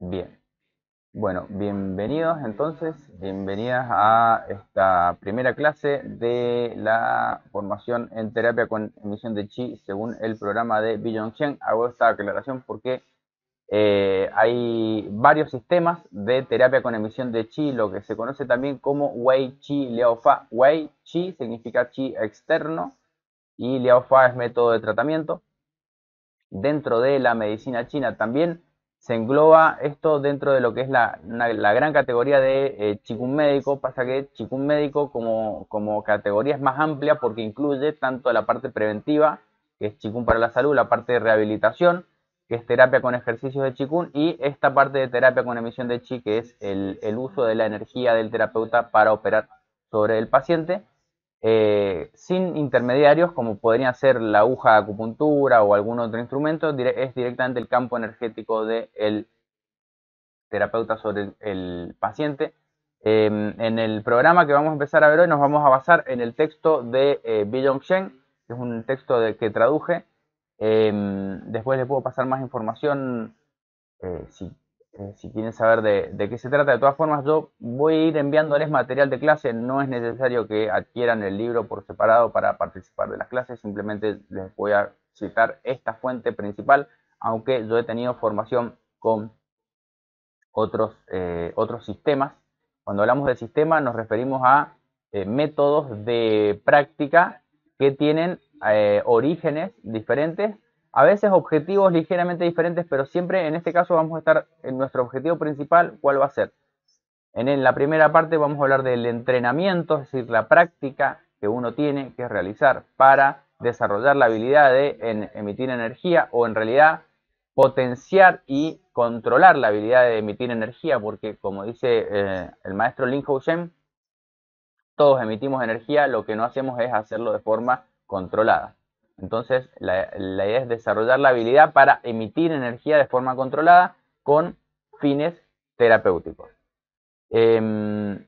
Bien. Bueno, bienvenidos entonces, bienvenidas a esta primera clase de la formación en terapia con emisión de chi según el programa de Billon Chen. Hago esta aclaración porque eh, hay varios sistemas de terapia con emisión de chi, lo que se conoce también como Wei Chi Liao Fa. Wei Chi significa chi externo y Liao Fa es método de tratamiento. Dentro de la medicina china también se engloba esto dentro de lo que es la, gran categoría de eh, Qigong médico. Pasa que Qigong médico como, como categoría es más amplia porque incluye tanto la parte preventiva, que es Qigong para la salud, la parte de rehabilitación, que es terapia con ejercicios de Qigong, y esta parte de terapia con emisión de Qi, que es el, uso de la energía del terapeuta para operar sobre el paciente, eh, sin intermediarios como podrían ser la aguja de acupuntura o algún otro instrumento, es directamente el campo energético del terapeuta sobre el, paciente. Em, en el programa que vamos a empezar a ver hoy nos vamos a basar en el texto de eh, Billong Shen, que es un texto que traduje Em, después les puedo pasar más información eh, eh, si, quieren saber de, qué se trata. De todas formas, yo voy a ir enviándoles material de clase. No es necesario que adquieran el libro por separado para participar de las clases. Simplemente les voy a citar esta fuente principal, aunque yo he tenido formación con otros, eh, otros sistemas. Cuando hablamos de sistema nos referimos a métodos de práctica que tienen eh, orígenes diferentes, a veces objetivos ligeramente diferentes, pero siempre en este caso vamos a estar en nuestro objetivo principal, ¿cuál va a ser? En la primera parte vamos a hablar del entrenamiento, es decir, la práctica que uno tiene que realizar para desarrollar la habilidad de emitir energía o en realidad potenciar y controlar la habilidad de emitir energía, porque como dice eh, el maestro Lin Hou Shen, todos emitimos energía, lo que no hacemos es hacerlo de forma controlada. Entonces, la, idea es desarrollar la habilidad para emitir energía de forma controlada con fines terapéuticos. Em,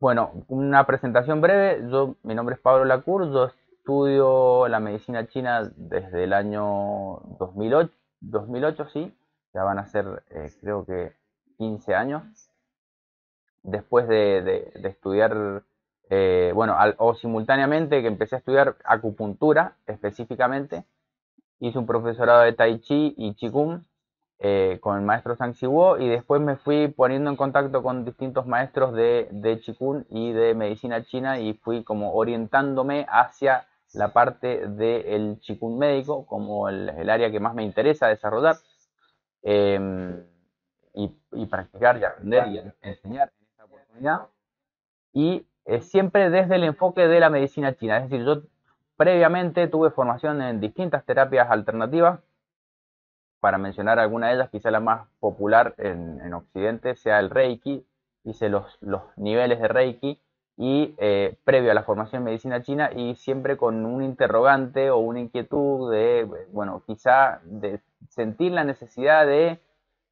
bueno, una presentación breve. Yo, mi nombre es Pablo Lacour, yo estudio la medicina china desde el año 2008, 2008 sí, ya van a ser eh, creo que 15 años. Después de estudiar eh, bueno, o simultáneamente que empecé a estudiar acupuntura específicamente, hice un profesorado de Tai Chi y Qigong eh, con el maestro Sang Siwo y después me fui poniendo en contacto con distintos maestros de, de Qigong y de medicina china y fui como orientándome hacia la parte del Qigong médico como el, área que más me interesa desarrollar em, y, y, practicar y aprender y enseñar en esta oportunidad. Y siempre desde el enfoque de la medicina china. Es decir, yo previamente tuve formación en distintas terapias alternativas. Para mencionar alguna de ellas, quizá la más popular en, Occidente sea el Reiki. Hice los, los niveles de Reiki y eh, previo a la formación en medicina china y siempre con un interrogante o una inquietud de, bueno, quizá de sentir la necesidad de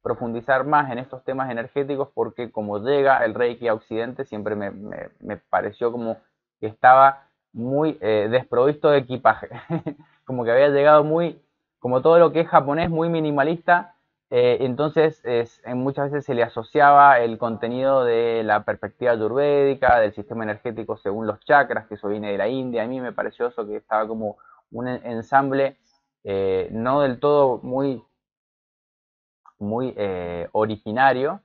profundizar más en estos temas energéticos porque como llega el Reiki a Occidente siempre me, me, pareció como que estaba muy eh, desprovisto de equipaje, como que había llegado muy, como todo lo que es japonés, muy minimalista, eh, entonces es, en muchas veces se le asociaba el contenido de la perspectiva ayurvédica, del sistema energético según los chakras, que eso viene de la India, a mí me pareció eso que estaba como un ensamble eh, no del todo muy muy eh, originario.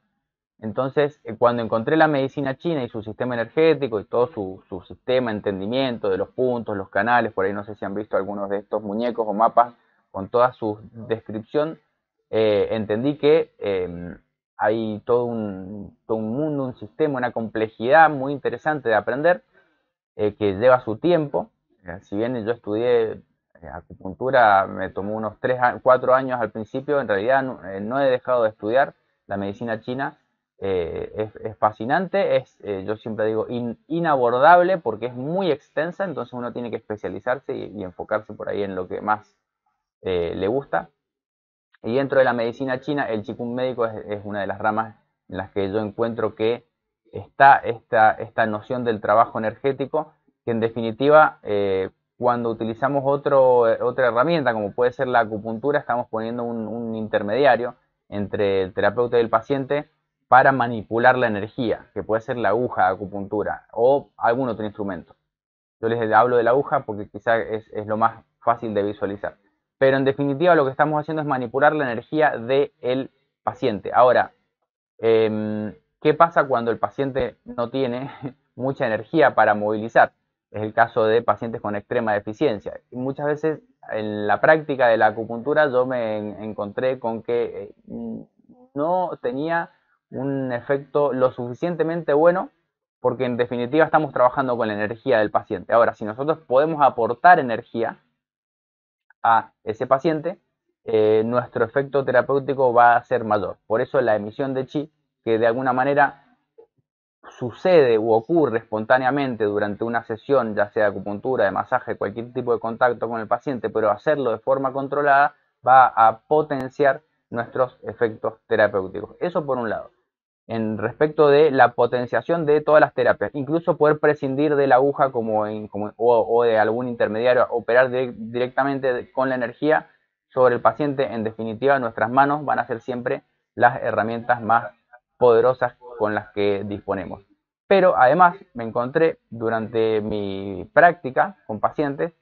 Entonces, eh, cuando encontré la medicina china y su sistema energético y todo su, su, sistema, entendimiento de los puntos, los canales, por ahí no sé si han visto algunos de estos muñecos o mapas con toda su descripción, eh, entendí que em, hay todo un, todo un, mundo, un sistema, una complejidad muy interesante de aprender que lleva su tiempo. si bien yo estudié acupuntura me tomó unos 3, 4 años al principio, en realidad eh, no, he dejado de estudiar la medicina china, eh, es, fascinante, es, yo siempre digo, inabordable porque es muy extensa, entonces uno tiene que especializarse y, enfocarse por ahí en lo que más le gusta. Y dentro de la medicina china, el Qigong médico es, una de las ramas en las que yo encuentro que está esta, esta noción del trabajo energético, que en definitiva cuando utilizamos otro, otra herramienta, como puede ser la acupuntura, estamos poniendo un, intermediario entre el terapeuta y el paciente para manipular la energía, que puede ser la aguja de acupuntura o algún otro instrumento. Yo les hablo de la aguja porque quizás es, lo más fácil de visualizar. Pero en definitiva lo que estamos haciendo es manipular la energía del paciente. Ahora, em, ¿qué pasa cuando el paciente no tiene mucha energía para movilizar? Es el caso de pacientes con extrema deficiencia. Y muchas veces en la práctica de la acupuntura yo me encontré con que eh, no tenía un efecto lo suficientemente bueno porque en definitiva estamos trabajando con la energía del paciente. Ahora, si nosotros podemos aportar energía a ese paciente, eh, nuestro efecto terapéutico va a ser mayor. Por eso la emisión de chi, que de alguna manera sucede u ocurre espontáneamente durante una sesión, ya sea de acupuntura, de masaje, cualquier tipo de contacto con el paciente, pero hacerlo de forma controlada va a potenciar nuestros efectos terapéuticos. Eso por un lado. En respecto de la potenciación de todas las terapias, incluso poder prescindir de la aguja como, o, de algún intermediario, operar directamente con la energía sobre el paciente, en definitiva nuestras manos van a ser siempre las herramientas más poderosas con las que disponemos. Pero además me encontré durante mi práctica con pacientes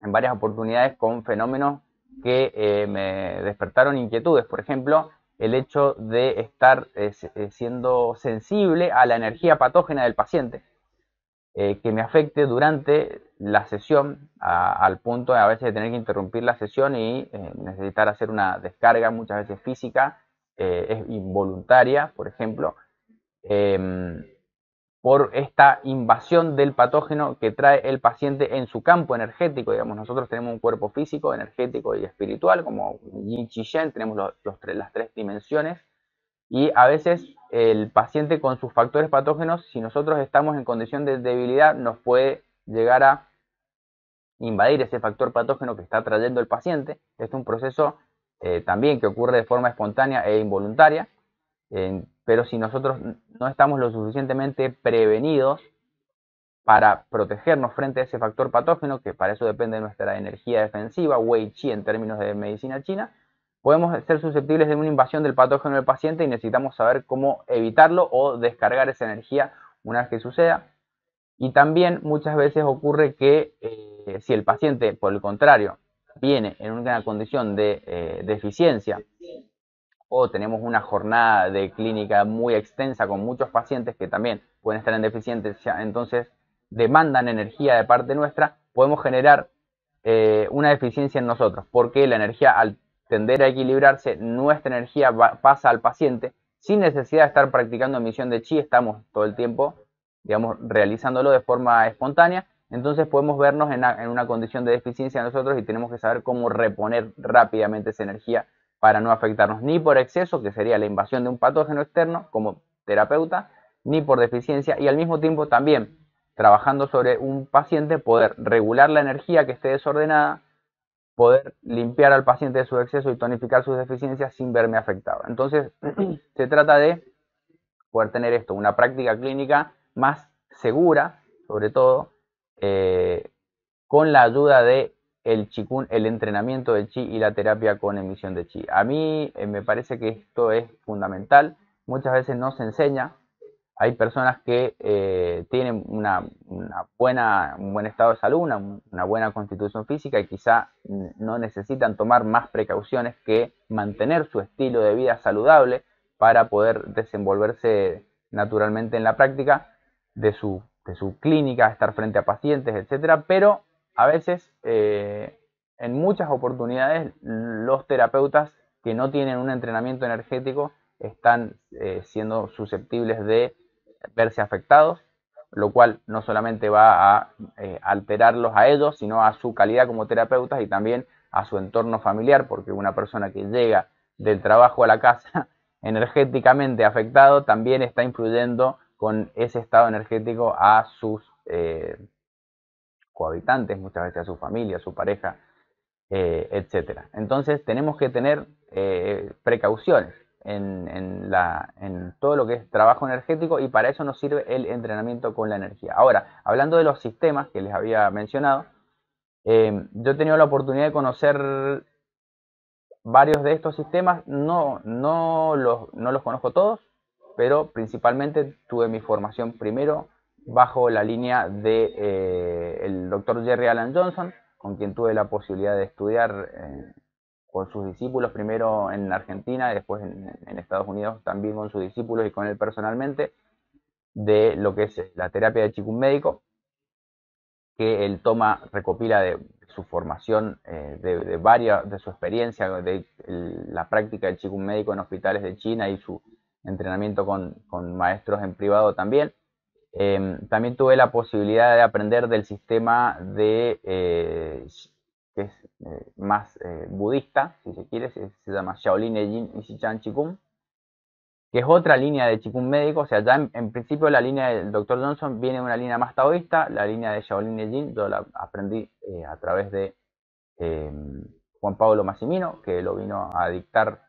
en varias oportunidades con fenómenos que eh, me despertaron inquietudes. Por ejemplo, el hecho de estar eh, eh, siendo sensible a la energía patógena del paciente, que me afecte durante la sesión al punto de a veces de tener que interrumpir la sesión y necesitar hacer una descarga muchas veces física es involuntaria, por ejemplo, em, por esta invasión del patógeno que trae el paciente en su campo energético. Digamos, nosotros tenemos un cuerpo físico, energético y espiritual, como Yin Chi Shen, tenemos las tres dimensiones. Y a veces el paciente con sus factores patógenos, si nosotros estamos en condición de debilidad, nos puede llegar a invadir ese factor patógeno que está trayendo el paciente. Este es un proceso eh, también que ocurre de forma espontánea e involuntaria, pero si nosotros no estamos lo suficientemente prevenidos para protegernos frente a ese factor patógeno, que para eso depende de nuestra energía defensiva, Wei Qi en términos de medicina china, podemos ser susceptibles de una invasión del patógeno del paciente y necesitamos saber cómo evitarlo o descargar esa energía una vez que suceda. Y también muchas veces ocurre que eh, si el paciente, por el contrario, viene en una condición de eh, deficiencia o tenemos una jornada de clínica muy extensa con muchos pacientes que también pueden estar en deficiencia, entonces demandan energía de parte nuestra, podemos generar eh, una deficiencia en nosotros, porque la energía al tender a equilibrarse, nuestra energía pasa al paciente sin necesidad de estar practicando emisión de chi, estamos todo el tiempo, digamos, realizándolo de forma espontánea entonces podemos vernos en una, condición de deficiencia nosotros y tenemos que saber cómo reponer rápidamente esa energía para no afectarnos ni por exceso, que sería la invasión de un patógeno externo como terapeuta, ni por deficiencia y al mismo tiempo también trabajando sobre un paciente poder regular la energía que esté desordenada, poder limpiar al paciente de su exceso y tonificar sus deficiencias sin verme afectado. Entonces se trata de poder tener esto, una práctica clínica más segura, sobre todo, eh, con la ayuda de el chikun, el entrenamiento del chi y la terapia con emisión de chi. A mí eh, me parece que esto es fundamental. Muchas veces no se enseña. Hay personas que eh, tienen una, buena, un buen estado de salud, una, una, buena constitución física y quizá no necesitan tomar más precauciones que mantener su estilo de vida saludable para poder desenvolverse naturalmente en la práctica de su de su clínica, estar frente a pacientes, etcétera, pero a veces, eh, en muchas oportunidades, los terapeutas que no tienen un entrenamiento energético están eh, siendo susceptibles de verse afectados, lo cual no solamente va a eh, alterarlos a ellos, sino a su calidad como terapeutas y también a su entorno familiar, porque una persona que llega del trabajo a la casa energéticamente afectado también está influyendo con ese estado energético a sus cohabitantes, muchas veces a su familia, a su pareja, eh, etc. Entonces tenemos que tener eh, precauciones en, la, en todo lo que es trabajo energético y para eso nos sirve el entrenamiento con la energía. Ahora, hablando de los sistemas que les había mencionado, yo he tenido la oportunidad de conocer varios de estos sistemas, no, no, los, no los conozco todos, pero principalmente tuve mi formación primero bajo la línea de eh, el doctor Jerry Alan Johnson, con quien tuve la posibilidad de estudiar eh, con sus discípulos, primero en Argentina y después en, Estados Unidos, también con sus discípulos y con él personalmente, de lo que es la terapia de Chikun médico, que él toma, recopila de su formación, eh, de, varias, de su experiencia, de la práctica del Chikun médico en hospitales de China y su entrenamiento con, con maestros en privado también Em, también tuve la posibilidad de aprender del sistema de, eh, que es eh, más eh, budista, si se quiere, se, llama Shaolin Ejin Ishichan Chikung, que es otra línea de Chikung médico, o sea, ya en, principio la línea del Dr. Johnson viene de una línea más taoísta, la línea de Shaolin Ejin yo la aprendí a través de em, Juan Pablo Massimino, que lo vino a dictar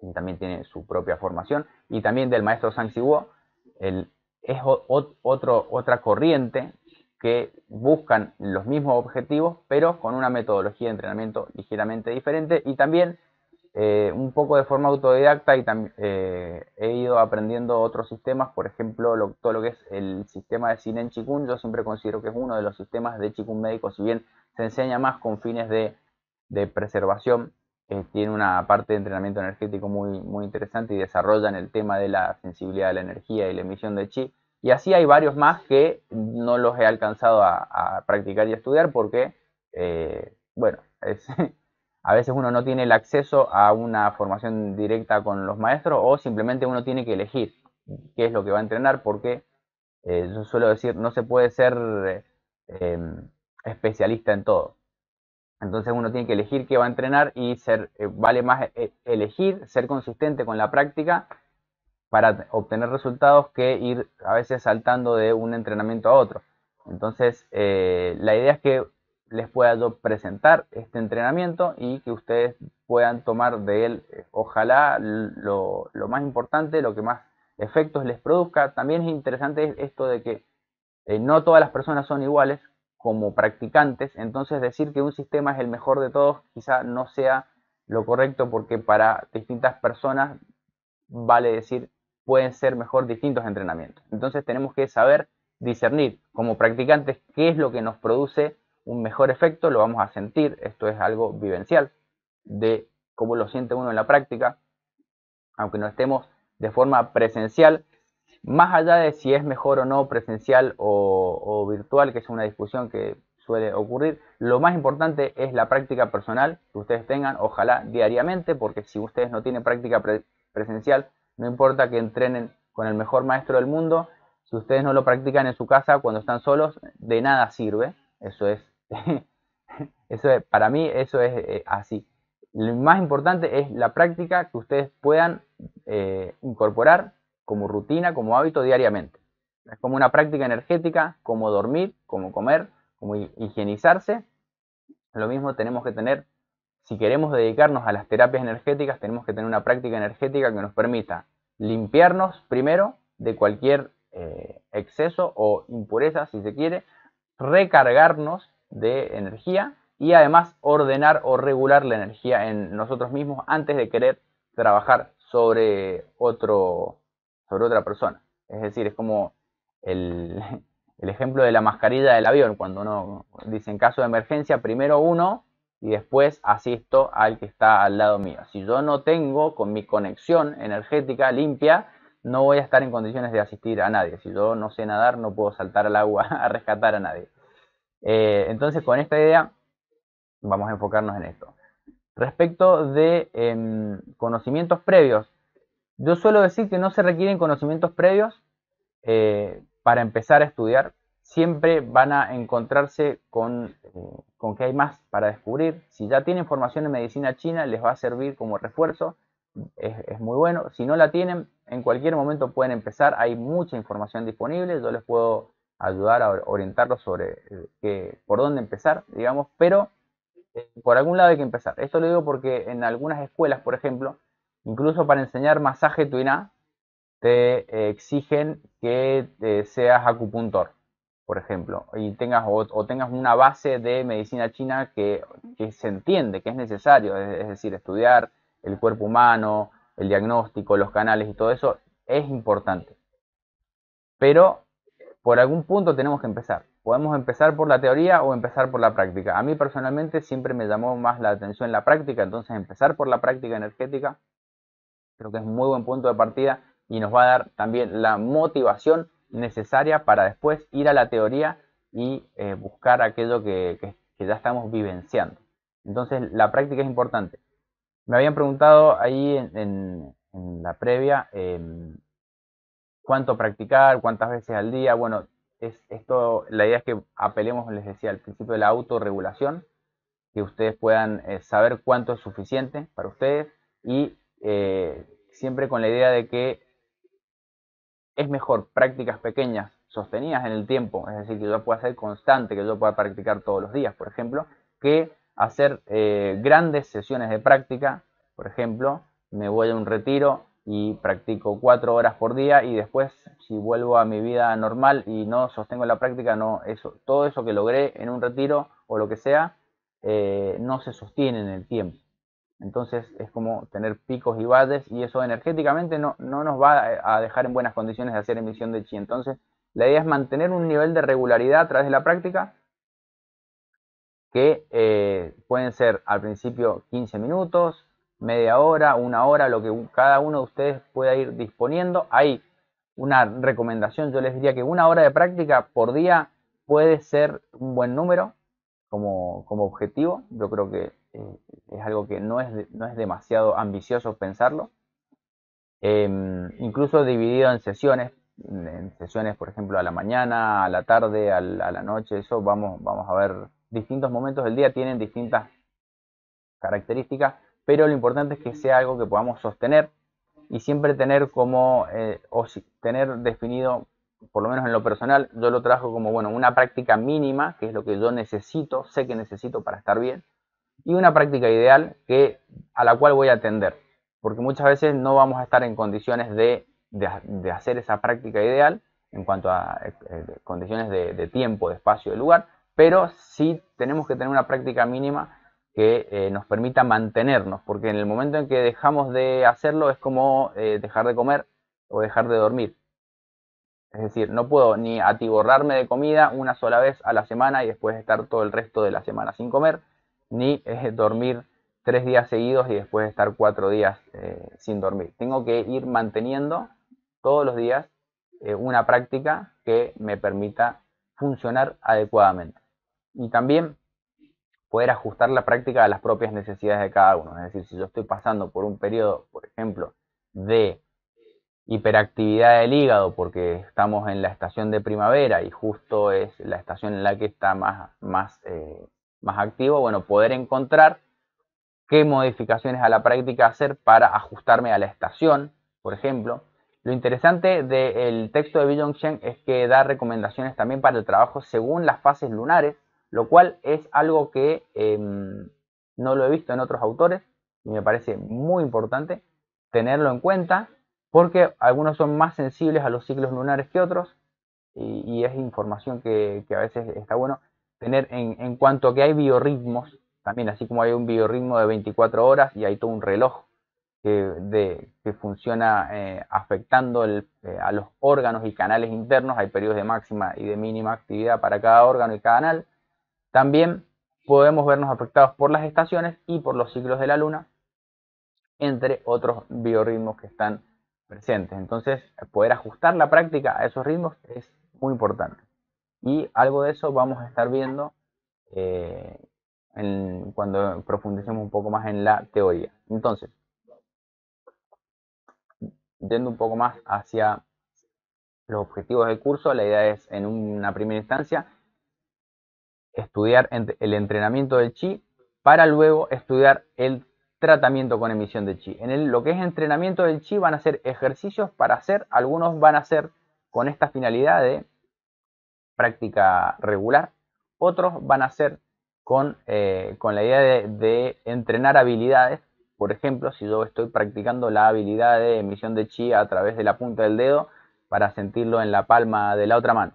y también tiene su propia formación, y también del maestro Sang Siwo, el es otro, otra corriente que buscan los mismos objetivos, pero con una metodología de entrenamiento ligeramente diferente y también eh, un poco de forma autodidacta y eh, he ido aprendiendo otros sistemas, por ejemplo, todo lo que es el sistema de Sinen Chikun, yo siempre considero que es uno de los sistemas de Chikun médico, si bien se enseña más con fines de, de preservación, eh, tiene una parte de entrenamiento energético muy, muy interesante y desarrollan el tema de la sensibilidad de la energía y la emisión de chi. Y así hay varios más que no los he alcanzado a, practicar y estudiar porque, eh, bueno, a veces uno no tiene el acceso a una formación directa con los maestros o simplemente uno tiene que elegir qué es lo que va a entrenar porque eh, yo suelo decir, no se puede ser especialista en todo. Entonces uno tiene que elegir qué va a entrenar y ser, eh, vale más eh, elegir, ser consistente con la práctica para obtener resultados que ir a veces saltando de un entrenamiento a otro. Entonces eh, la idea es que les pueda yo presentar este entrenamiento y que ustedes puedan tomar de él, ojalá lo más importante, lo que más efectos les produzca. También es interesante esto de que no todas las personas son iguales, como practicantes, entonces decir que un sistema es el mejor de todos quizá no sea lo correcto porque para distintas personas vale decir pueden ser mejor distintos entrenamientos. Entonces tenemos que saber discernir como practicantes qué es lo que nos produce un mejor efecto, lo vamos a sentir, esto es algo vivencial de cómo lo siente uno en la práctica, aunque no estemos de forma presencial, más allá de si es mejor o no presencial o, virtual, que es una discusión que suele ocurrir, lo más importante es la práctica personal que ustedes tengan, ojalá diariamente, porque si ustedes no tienen práctica presencial, no importa que entrenen con el mejor maestro del mundo, si ustedes no lo practican en su casa cuando están solos, de nada sirve. Eso es, eso para mí eso es eh, así. Lo más importante es la práctica que ustedes puedan eh, incorporar como rutina, como hábito diariamente. Es como una práctica energética, como dormir, como comer, como higienizarse. Lo mismo tenemos que tener, si queremos dedicarnos a las terapias energéticas, tenemos que tener una práctica energética que nos permita limpiarnos primero de cualquier eh, exceso o impureza, si se quiere, recargarnos de energía y además ordenar o regular la energía en nosotros mismos antes de querer trabajar sobre otro, sobre otra persona. Es decir, es como el, ejemplo de la mascarilla del avión, cuando uno dice en caso de emergencia, primero uno y después asisto al que está al lado mío. Si yo no tengo con mi conexión energética limpia, no voy a estar en condiciones de asistir a nadie. Si yo no sé nadar, no puedo saltar al agua a rescatar a nadie. Eh, entonces, con esta idea, vamos a enfocarnos en esto. Respecto de em, conocimientos previos, yo suelo decir que no se requieren conocimientos previos eh, para empezar a estudiar. Siempre van a encontrarse con, eh, con que hay más para descubrir. Si ya tienen formación en medicina china, les va a servir como refuerzo. Es, muy bueno. Si no la tienen, en cualquier momento pueden empezar. Hay mucha información disponible. Yo les puedo ayudar a orientarlos sobre eh, por dónde empezar, digamos, pero por algún lado hay que empezar. Esto lo digo porque en algunas escuelas, por ejemplo, Incluso para enseñar masaje tuina te exigen que seas acupuntor. por ejemplo, y tengas o, tengas una base de medicina china que, se entiende, que es necesario, es, decir, estudiar el cuerpo humano, el diagnóstico, los canales y todo eso, es importante. Pero por algún punto tenemos que empezar. Podemos empezar por la teoría o empezar por la práctica. A mí personalmente siempre me llamó más la atención la práctica, entonces empezar por la práctica energética creo que es muy buen punto de partida y nos va a dar también la motivación necesaria para después ir a la teoría y eh, buscar aquello que, ya estamos vivenciando. Entonces la práctica es importante. Me habían preguntado ahí en, la previa em, cuánto practicar, cuántas veces al día. Bueno, es esto, la idea es que apelemos, les decía, al principio de la autorregulación, que ustedes puedan eh, saber cuánto es suficiente para ustedes y eh, siempre con la idea de que es mejor prácticas pequeñas sostenidas en el tiempo, es decir, que yo pueda ser constante, que yo pueda practicar todos los días, por ejemplo, que hacer eh, grandes sesiones de práctica, por ejemplo, me voy a un retiro y practico cuatro horas por día y después si vuelvo a mi vida normal y no sostengo la práctica, no, eso, todo eso que logré en un retiro o lo que sea, eh, no se sostiene en el tiempo. Entonces es como tener picos y valles y eso energéticamente no, nos va a dejar en buenas condiciones de hacer emisión de chi. Entonces la idea es mantener un nivel de regularidad a través de la práctica que eh, pueden ser al principio 15 minutos, media hora, una hora, lo que cada uno de ustedes pueda ir disponiendo. Hay una recomendación, yo les diría que una hora de práctica por día puede ser un buen número como, como objetivo. Yo creo que eh, es algo que no es, no es demasiado ambicioso pensarlo. Em, incluso dividido en sesiones, en sesiones, por ejemplo, a la mañana, a la tarde, a la, noche, eso vamos, vamos a ver, distintos momentos del día tienen distintas características, pero lo importante es que sea algo que podamos sostener y siempre tener como, eh, o tener definido, por lo menos en lo personal, yo lo trabajo como, bueno, una práctica mínima, que es lo que yo necesito, sé que necesito para estar bien, y una práctica ideal que, a la cual voy a atender, porque muchas veces no vamos a estar en condiciones de, hacer esa práctica ideal en cuanto a eh, eh, condiciones de, tiempo, de espacio, de lugar, pero sí tenemos que tener una práctica mínima que eh, nos permita mantenernos, porque en el momento en que dejamos de hacerlo es como dejar de comer o dejar de dormir. Es decir, no puedo ni atiborrarme de comida una sola vez a la semana y después estar todo el resto de la semana sin comer, ni dormir tres días seguidos y después estar cuatro días eh, sin dormir. Tengo que ir manteniendo todos los días eh, una práctica que me permita funcionar adecuadamente. Y también poder ajustar la práctica a las propias necesidades de cada uno. Es decir, si yo estoy pasando por un periodo, por ejemplo, de hiperactividad del hígado porque estamos en la estación de primavera y justo es la estación en la que está más, eh, más activo, bueno, poder encontrar qué modificaciones a la práctica hacer para ajustarme a la estación, por ejemplo. Lo interesante del texto de Billong Shen es que da recomendaciones también para el trabajo según las fases lunares, lo cual es algo que em, no lo he visto en otros autores y me parece muy importante tenerlo en cuenta porque algunos son más sensibles a los ciclos lunares que otros y, es información que, que a veces está bueno tener en, cuanto a que hay biorritmos, también así como hay un biorritmo de 24 horas y hay todo un reloj que, funciona eh, afectando eh, a los órganos y canales internos, hay periodos de máxima y de mínima actividad para cada órgano y cada canal. También podemos vernos afectados por las estaciones y por los ciclos de la luna, entre otros biorritmos que están presentes. Entonces, poder ajustar la práctica a esos ritmos es muy importante. Y algo de eso vamos a estar viendo eh, cuando profundicemos un poco más en la teoría. Entonces, yendo un poco más hacia los objetivos del curso, la idea es en una primera instancia estudiar el entrenamiento del chi para luego estudiar el tratamiento con emisión de chi. En lo que es entrenamiento del chi van a ser ejercicios para hacer, algunos van a ser con esta finalidad de práctica regular, otros van a ser con, eh, con la idea de, entrenar habilidades. Por ejemplo, si yo estoy practicando la habilidad de emisión de chi a través de la punta del dedo para sentirlo en la palma de la otra mano.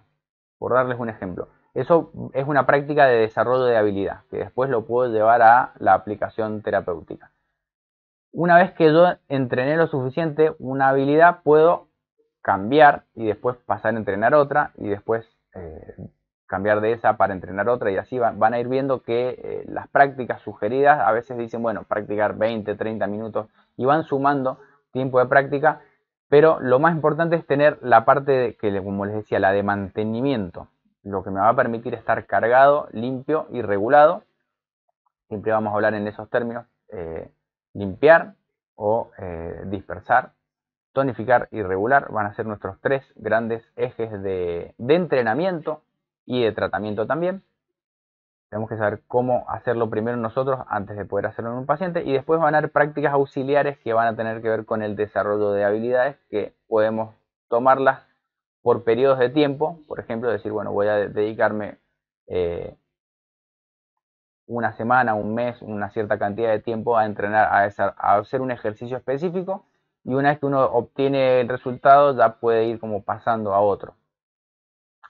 por darles un ejemplo. Eso es una práctica de desarrollo de habilidad, que después lo puedo llevar a la aplicación terapéutica. Una vez que yo entrené lo suficiente una habilidad, puedo cambiar y después pasar a entrenar otra y después eh, cambiar de esa para entrenar otra y así van, a ir viendo que eh, las prácticas sugeridas a veces dicen, bueno, practicar 20, 30 minutos y van sumando tiempo de práctica, pero lo más importante es tener la parte que, como les decía, la de mantenimiento, lo que me va a permitir estar cargado, limpio y regulado. Siempre vamos a hablar en esos términos, eh, limpiar o dispersar tonificar y regular van a ser nuestros tres grandes ejes de, entrenamiento y de tratamiento también. Tenemos que saber cómo hacerlo primero nosotros antes de poder hacerlo en un paciente y después van a haber prácticas auxiliares que van a tener que ver con el desarrollo de habilidades que podemos tomarlas por periodos de tiempo. Por ejemplo, decir, bueno, voy a dedicarme eh, una semana, un mes, una cierta cantidad de tiempo a entrenar, a hacer un ejercicio específico y una vez que uno obtiene el resultado ya puede ir como pasando a otro.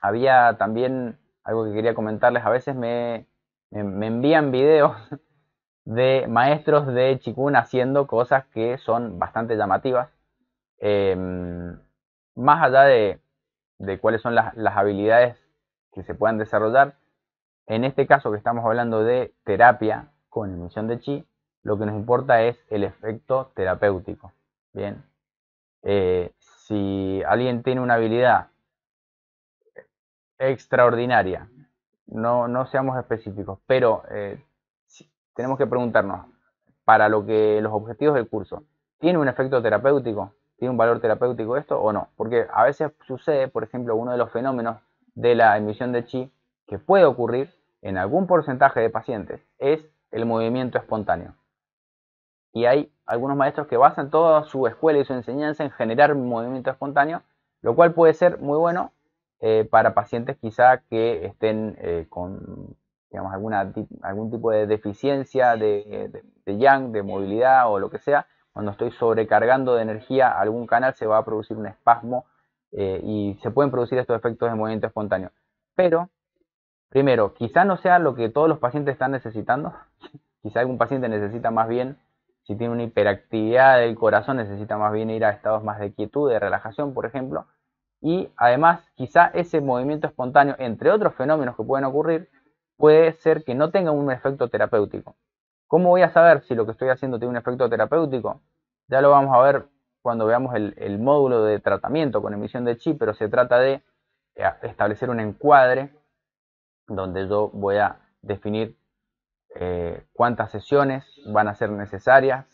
Había también algo que quería comentarles, a veces me, envían videos de maestros de Chikun haciendo cosas que son bastante llamativas. Em, más allá de, cuáles son las, las, habilidades que se puedan desarrollar, en este caso que estamos hablando de terapia con emisión de chi, lo que nos importa es el efecto terapéutico. Bien. Eh, si alguien tiene una habilidad extraordinaria, no, no seamos específicos, pero eh, tenemos que preguntarnos, para lo que los objetivos del curso, ¿tiene un efecto terapéutico? ¿Tiene un valor terapéutico esto o no? Porque a veces sucede, por ejemplo, uno de los fenómenos de la emisión de chi que puede ocurrir en algún porcentaje de pacientes es el movimiento espontáneo. Y hay algunos maestros que basan toda su escuela y su enseñanza en generar movimiento espontáneo, lo cual puede ser muy bueno eh, para pacientes quizá que estén eh, con digamos, algún tipo de deficiencia de, yang, de movilidad o lo que sea. Cuando estoy sobrecargando de energía algún canal se va a producir un espasmo eh, y se pueden producir estos efectos de movimiento espontáneo. Pero, primero, quizá no sea lo que todos los pacientes están necesitando. quizá algún paciente necesita más bien si tiene una hiperactividad del corazón, necesita más bien ir a estados más de quietud, de relajación, por ejemplo. Y además, quizá ese movimiento espontáneo, entre otros fenómenos que pueden ocurrir, puede ser que no tenga un efecto terapéutico. ¿Cómo voy a saber si lo que estoy haciendo tiene un efecto terapéutico? Ya lo vamos a ver cuando veamos el, el módulo de tratamiento con emisión de chi, pero se trata de eh, establecer un encuadre donde yo voy a definir eh, cuántas sesiones van a ser necesarias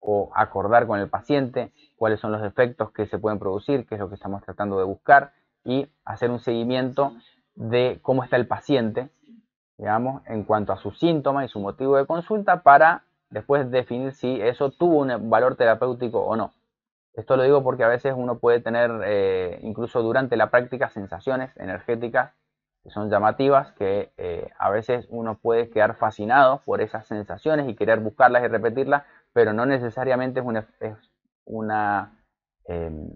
o acordar con el paciente cuáles son los efectos que se pueden producir, qué es lo que estamos tratando de buscar y hacer un seguimiento de cómo está el paciente, digamos, en cuanto a sus síntomas y su motivo de consulta para después definir si eso tuvo un valor terapéutico o no. Esto lo digo porque a veces uno puede tener, eh, incluso durante la práctica, sensaciones energéticas son llamativas, que eh, a veces uno puede quedar fascinado por esas sensaciones y querer buscarlas y repetirlas, pero no necesariamente es una, es una em,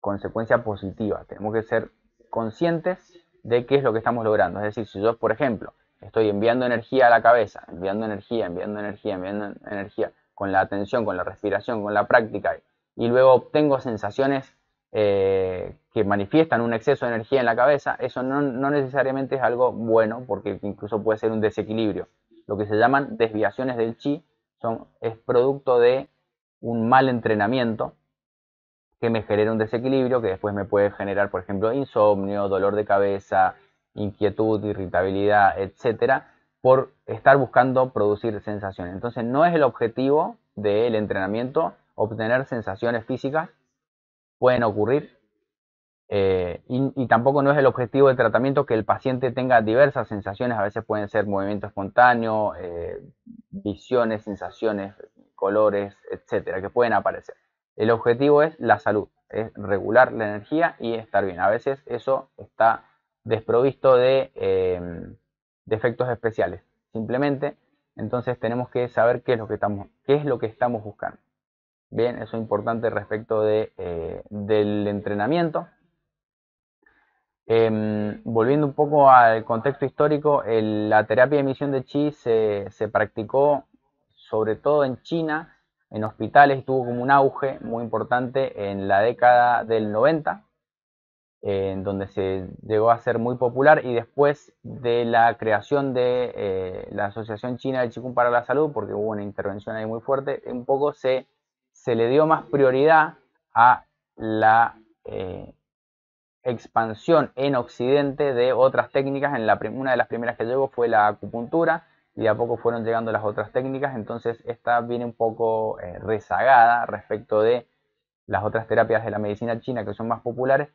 consecuencia positiva. Tenemos que ser conscientes de qué es lo que estamos logrando. Es decir, si yo, por ejemplo, estoy enviando energía a la cabeza, enviando energía, enviando energía, enviando energía, con la atención, con la respiración, con la práctica, y luego obtengo sensaciones eh, que manifiestan un exceso de energía en la cabeza, eso no, necesariamente es algo bueno, porque incluso puede ser un desequilibrio. Lo que se llaman desviaciones del chi son, es producto de un mal entrenamiento que me genera un desequilibrio que después me puede generar, por ejemplo, insomnio, dolor de cabeza, inquietud, irritabilidad, etcétera, por estar buscando producir sensaciones. Entonces, no es el objetivo del entrenamiento obtener sensaciones físicas, pueden ocurrir. Eh, y, tampoco no es el objetivo del tratamiento que el paciente tenga diversas sensaciones, a veces pueden ser movimiento espontáneo, eh, visiones, sensaciones, colores, etcétera, que pueden aparecer. El objetivo es la salud, es regular la energía y estar bien. A veces eso está desprovisto de, de efectos especiales, simplemente. Entonces tenemos que saber qué es lo que estamos, qué es lo que estamos buscando. Bien, eso es importante respecto de, eh, del entrenamiento. Em, volviendo un poco al contexto histórico, la terapia de emisión de chi se, se, practicó sobre todo en China, en hospitales, tuvo como un auge muy importante en la década del 90, en donde se llegó a ser muy popular y después de la creación de eh, la Asociación China de Qigong para la Salud, porque hubo una intervención ahí muy fuerte, un poco se, se le dio más prioridad a la eh, expansión en Occidente de otras técnicas. En la, una de las primeras que llegó fue la acupuntura y de a poco fueron llegando las otras técnicas. Entonces esta viene un poco eh, rezagada respecto de las otras terapias de la medicina china que son más populares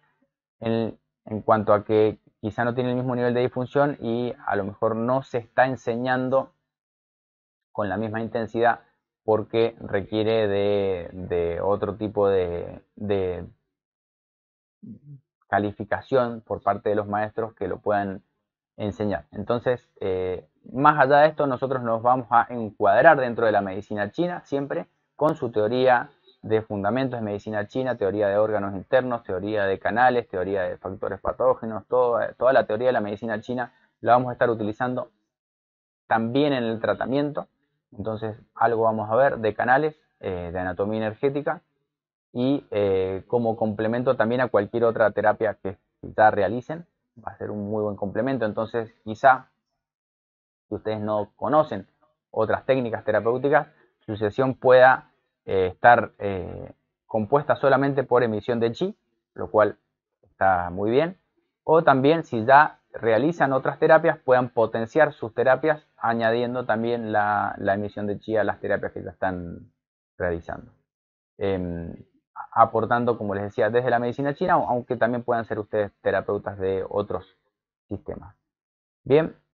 en, en cuanto a que quizá no tiene el mismo nivel de difusión y a lo mejor no se está enseñando con la misma intensidad porque requiere de, de otro tipo de, de calificación por parte de los maestros que lo puedan enseñar. Entonces, eh, más allá de esto, nosotros nos vamos a encuadrar dentro de la medicina china, siempre con su teoría de fundamentos de medicina china, teoría de órganos internos, teoría de canales, teoría de factores patógenos, toda, toda la teoría de la medicina china la vamos a estar utilizando también en el tratamiento. Entonces, algo vamos a ver de canales, eh, de anatomía energética y eh, como complemento también a cualquier otra terapia que ya realicen. Va a ser un muy buen complemento. Entonces, quizá, si ustedes no conocen otras técnicas terapéuticas, su sesión pueda eh, estar compuesta solamente por emisión de chi, lo cual está muy bien. O también, si ya realizan otras terapias, puedan potenciar sus terapias añadiendo también la, emisión de chi a las terapias que ya están realizando. Em, aportando, como les decía, desde la medicina china, aunque también puedan ser ustedes terapeutas de otros sistemas. Bien,